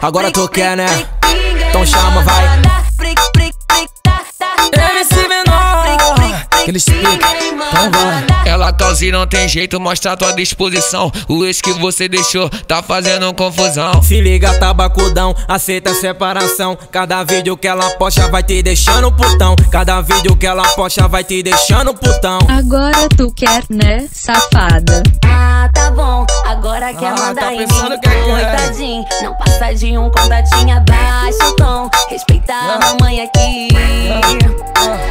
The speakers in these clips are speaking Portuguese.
Agora tu quer, né? Então chama, vai. MC menor, aquele speak, então vai. Ela causa e não tem jeito, mostra a tua disposição. O ex que você deixou tá fazendo confusão. Se liga, tabacudão, aceita a separação. Cada vídeo que ela posta vai te deixando putão. Cada vídeo que ela posta vai te deixando putão. Agora tu quer, né, safada? Ah, tá agora quer Ah, mandar tá em pensando mim, que é que coitadinho Não passa de um contatinho abaixo o tom. Respeita a mamãe aqui.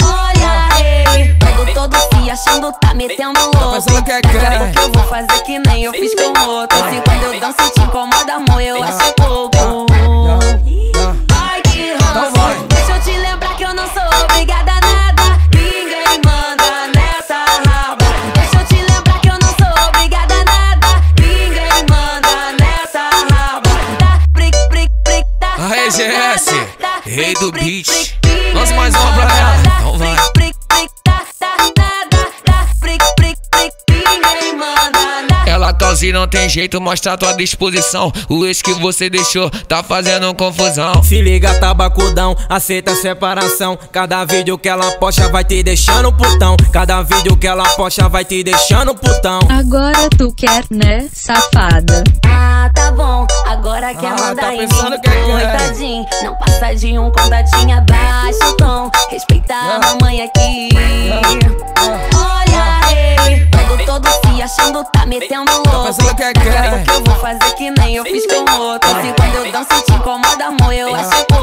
Olha ele, todo todo se achando, tá metendo louco. pensando que é que é? Daqui a pouco eu vou fazer que nem eu fiz com outro? Se quando eu danço te incomoda, amor, eu acho é pouco rei do beat. ninguém mais uma pra ela. Então vai. Ela causa e não tem jeito, mostra a tua disposição. O ex que você deixou tá fazendo confusão. Se liga, tabacudão, aceita a separação. Cada vídeo que ela posta vai te deixando putão. Cada vídeo que ela posta vai te deixando putão. Agora tu quer, né, safada? Ah, pensando mim, que é que é? coitadinho Não passa de um contatinho abaixo o tom Respeita a mamãe aqui. Olha ele, todo todo se achando, tá metendo louco. pensando que é que Daqui a pouco eu vou fazer que nem eu fiz com outro. Se quando eu danço te incomoda, amor, eu acho pouco